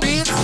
beats.